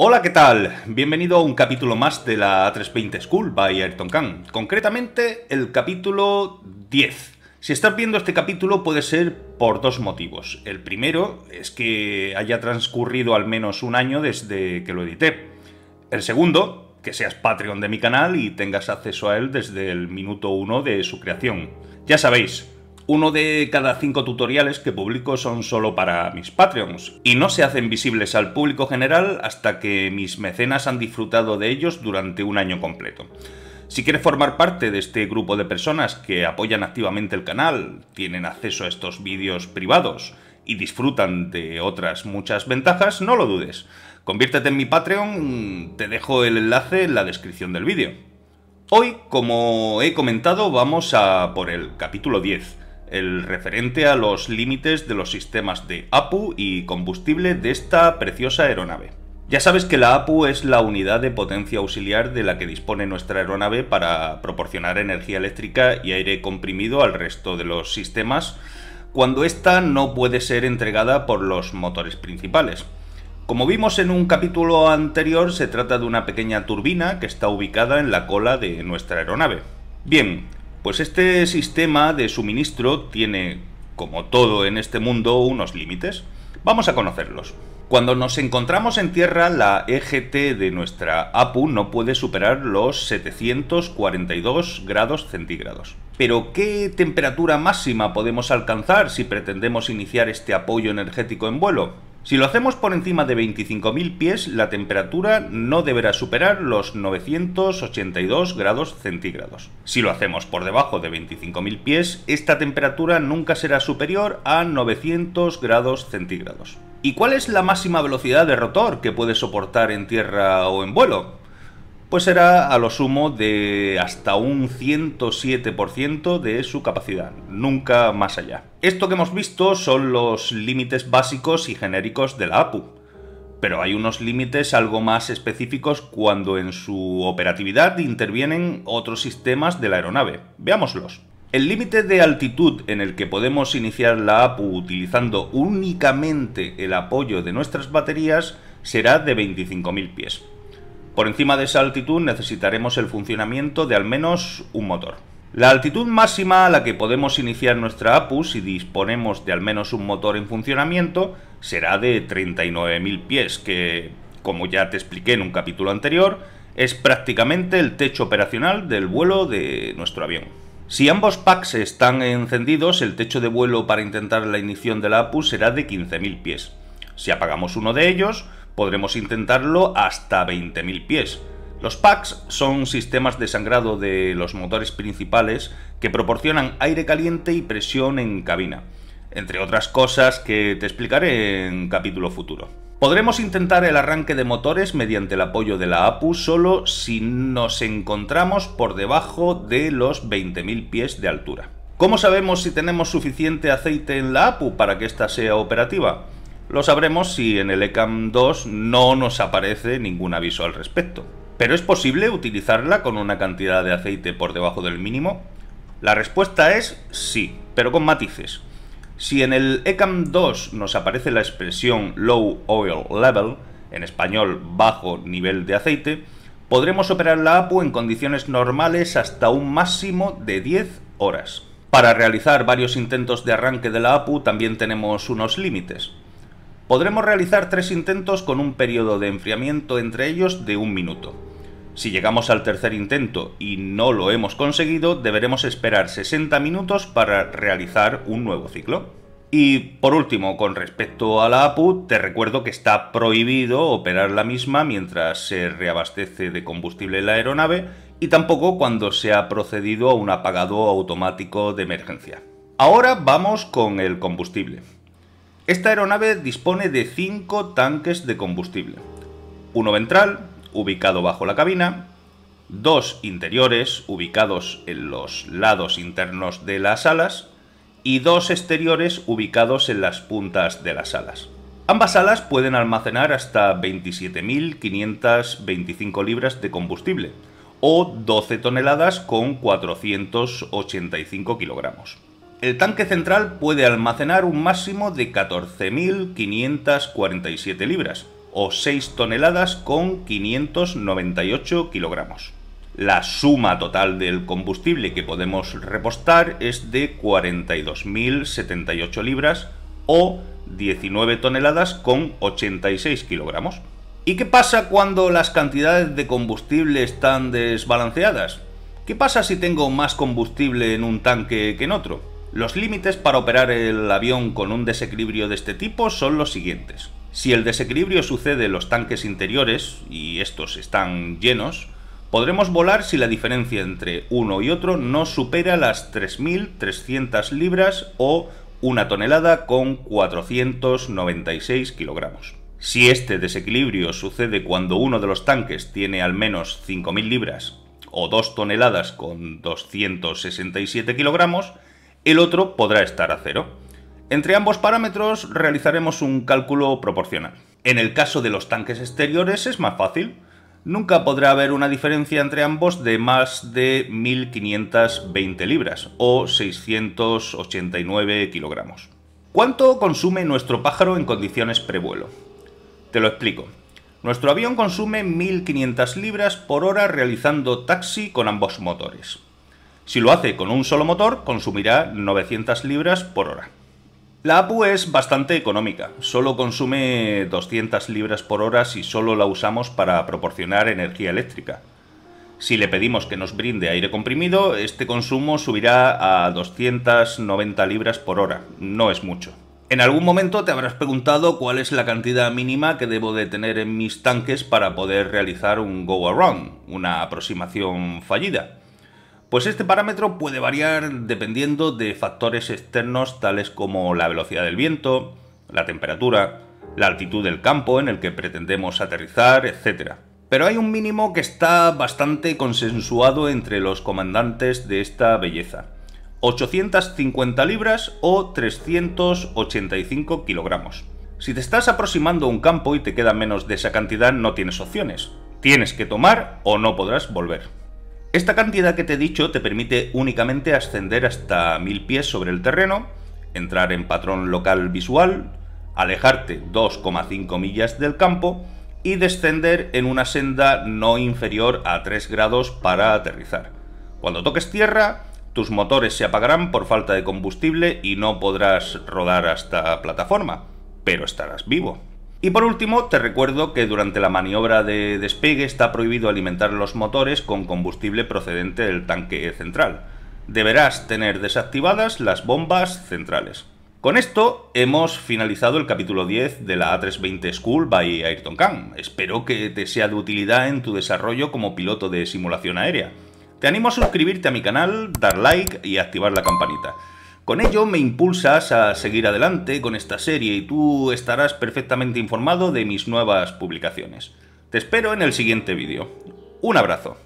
Hola, ¿qué tal? Bienvenido a un capítulo más de la A320 School by Ayrton Khan. Concretamente, el capítulo 10. Si estás viendo este capítulo puede ser por dos motivos. El primero es que haya transcurrido al menos un año desde que lo edité. El segundo, que seas Patreon de mi canal y tengas acceso a él desde el minuto uno de su creación. Ya sabéis, uno de cada cinco tutoriales que publico son solo para mis Patreons, y no se hacen visibles al público general hasta que mis mecenas han disfrutado de ellos durante un año completo. Si quieres formar parte de este grupo de personas que apoyan activamente el canal, tienen acceso a estos vídeos privados y disfrutan de otras muchas ventajas, no lo dudes. Conviértete en mi Patreon, te dejo el enlace en la descripción del vídeo. Hoy, como he comentado, vamos a por el capítulo 10 el referente a los límites de los sistemas de APU y combustible de esta preciosa aeronave. Ya sabes que la APU es la unidad de potencia auxiliar de la que dispone nuestra aeronave para proporcionar energía eléctrica y aire comprimido al resto de los sistemas cuando ésta no puede ser entregada por los motores principales. Como vimos en un capítulo anterior, se trata de una pequeña turbina que está ubicada en la cola de nuestra aeronave. Bien, pues este sistema de suministro tiene, como todo en este mundo, unos límites. Vamos a conocerlos. Cuando nos encontramos en tierra, la EGT de nuestra APU no puede superar los 742 grados centígrados. Pero, ¿qué temperatura máxima podemos alcanzar si pretendemos iniciar este apoyo energético en vuelo? Si lo hacemos por encima de 25.000 pies, la temperatura no deberá superar los 982 grados centígrados. Si lo hacemos por debajo de 25.000 pies, esta temperatura nunca será superior a 900 grados centígrados. ¿Y cuál es la máxima velocidad de rotor que puede soportar en tierra o en vuelo? Pues será a lo sumo de hasta un 107% de su capacidad, nunca más allá. Esto que hemos visto son los límites básicos y genéricos de la APU, pero hay unos límites algo más específicos cuando en su operatividad intervienen otros sistemas de la aeronave. Veámoslos. El límite de altitud en el que podemos iniciar la APU utilizando únicamente el apoyo de nuestras baterías será de 25.000 pies. Por encima de esa altitud necesitaremos el funcionamiento de al menos un motor. La altitud máxima a la que podemos iniciar nuestra APU si disponemos de al menos un motor en funcionamiento será de 39.000 pies, que, como ya te expliqué en un capítulo anterior, es prácticamente el techo operacional del vuelo de nuestro avión. Si ambos packs están encendidos, el techo de vuelo para intentar la ignición de la APU será de 15.000 pies. Si apagamos uno de ellos, podremos intentarlo hasta 20.000 pies. Los packs son sistemas de sangrado de los motores principales que proporcionan aire caliente y presión en cabina, entre otras cosas que te explicaré en capítulo futuro. Podremos intentar el arranque de motores mediante el apoyo de la APU solo si nos encontramos por debajo de los 20.000 pies de altura. ¿Cómo sabemos si tenemos suficiente aceite en la APU para que ésta sea operativa? Lo sabremos si en el ECAM 2 no nos aparece ningún aviso al respecto. ¿Pero es posible utilizarla con una cantidad de aceite por debajo del mínimo? La respuesta es sí, pero con matices. Si en el ECAM 2 nos aparece la expresión Low Oil Level, en español bajo nivel de aceite, podremos operar la APU en condiciones normales hasta un máximo de 10 horas. Para realizar varios intentos de arranque de la APU también tenemos unos límites. Podremos realizar tres intentos con un periodo de enfriamiento entre ellos de un minuto. Si llegamos al tercer intento y no lo hemos conseguido, deberemos esperar 60 minutos para realizar un nuevo ciclo. Y por último, con respecto a la APU, te recuerdo que está prohibido operar la misma mientras se reabastece de combustible la aeronave y tampoco cuando se ha procedido a un apagado automático de emergencia. Ahora vamos con el combustible. Esta aeronave dispone de 5 tanques de combustible. Uno ventral, ubicado bajo la cabina, dos interiores, ubicados en los lados internos de las alas, y dos exteriores ubicados en las puntas de las alas. Ambas alas pueden almacenar hasta 27.525 libras de combustible, o 12 toneladas con 485 kilogramos. El tanque central puede almacenar un máximo de 14.547 libras, o 6 toneladas con 598 kilogramos. La suma total del combustible que podemos repostar es de 42.078 libras o 19 toneladas con 86 kilogramos. ¿Y qué pasa cuando las cantidades de combustible están desbalanceadas? ¿Qué pasa si tengo más combustible en un tanque que en otro? Los límites para operar el avión con un desequilibrio de este tipo son los siguientes. Si el desequilibrio sucede en los tanques interiores, y estos están llenos, Podremos volar si la diferencia entre uno y otro no supera las 3.300 libras o una tonelada con 496 kilogramos. Si este desequilibrio sucede cuando uno de los tanques tiene al menos 5.000 libras o 2 toneladas con 267 kilogramos, el otro podrá estar a cero. Entre ambos parámetros realizaremos un cálculo proporcional. En el caso de los tanques exteriores es más fácil nunca podrá haber una diferencia entre ambos de más de 1.520 libras o 689 kilogramos. ¿Cuánto consume nuestro pájaro en condiciones prevuelo? Te lo explico. Nuestro avión consume 1.500 libras por hora realizando taxi con ambos motores. Si lo hace con un solo motor, consumirá 900 libras por hora. La APU es bastante económica, solo consume 200 libras por hora si solo la usamos para proporcionar energía eléctrica. Si le pedimos que nos brinde aire comprimido, este consumo subirá a 290 libras por hora, no es mucho. En algún momento te habrás preguntado cuál es la cantidad mínima que debo de tener en mis tanques para poder realizar un go around, una aproximación fallida. Pues este parámetro puede variar dependiendo de factores externos tales como la velocidad del viento, la temperatura, la altitud del campo en el que pretendemos aterrizar, etc. Pero hay un mínimo que está bastante consensuado entre los comandantes de esta belleza. 850 libras o 385 kilogramos. Si te estás aproximando a un campo y te queda menos de esa cantidad, no tienes opciones. Tienes que tomar o no podrás volver. Esta cantidad que te he dicho te permite únicamente ascender hasta 1000 pies sobre el terreno, entrar en patrón local visual, alejarte 2,5 millas del campo y descender en una senda no inferior a 3 grados para aterrizar. Cuando toques tierra, tus motores se apagarán por falta de combustible y no podrás rodar hasta plataforma, pero estarás vivo. Y por último, te recuerdo que durante la maniobra de despegue está prohibido alimentar los motores con combustible procedente del tanque central. Deberás tener desactivadas las bombas centrales. Con esto hemos finalizado el capítulo 10 de la A320 School by Ayrton Khan. Espero que te sea de utilidad en tu desarrollo como piloto de simulación aérea. Te animo a suscribirte a mi canal, dar like y activar la campanita. Con ello me impulsas a seguir adelante con esta serie y tú estarás perfectamente informado de mis nuevas publicaciones. Te espero en el siguiente vídeo. Un abrazo.